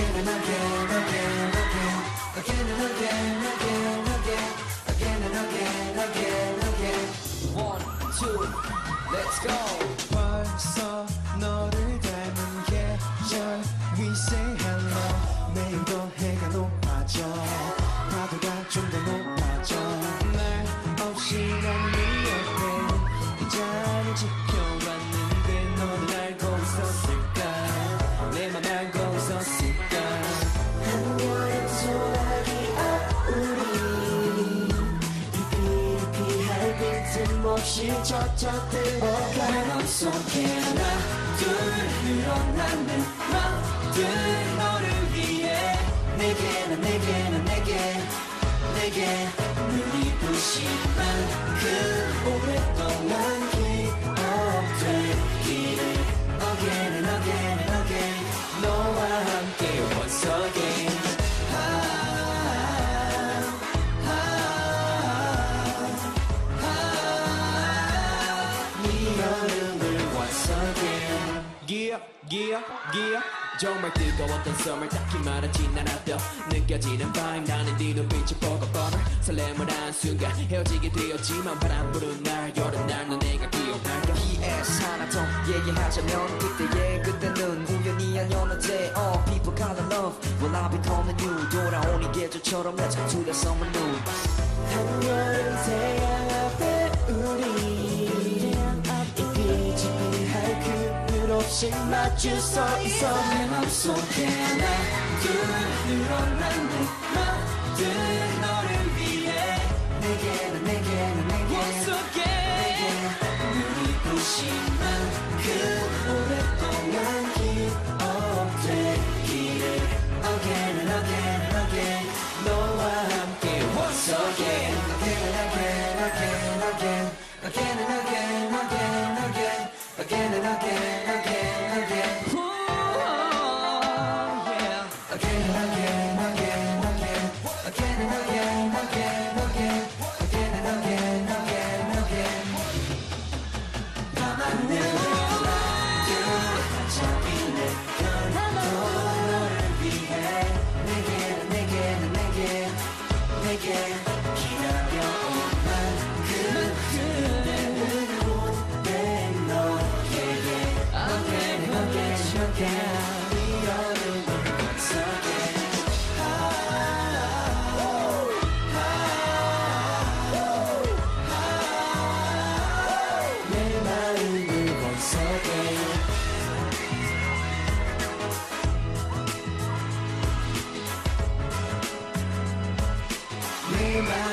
again and again, again, again, again and again, again, again, again and again, again, again. One, two, let's go. 빈틈없이 젖혀들어가 맘속에 하나 둘 늘어나는 맘들 너를 위해 내게 난 내게 난 내게 내게 눈이 부신 만큼 오랫동안 Yeah, yeah. 정말 뜨거웠던 썸을 딱히 말하진 않았던 느껴지는 vibe. 나는 네 눈빛을 보고 뻔을 설렘을 한 순간 헤어지게 되었지만 바람 부는 날 여름 날 너 내가 기억날까 PS 하나 더 얘기하자면 그때의 그때는 우연이 아니었는데 Oh people it love. Will I be calling you. 돌아온 이 계절처럼 Let's go to the summer noon 한여름 태양 앞에 우리 그늘 없이 맞출 서 있어 내 맘 속에 하나 내 내 마음을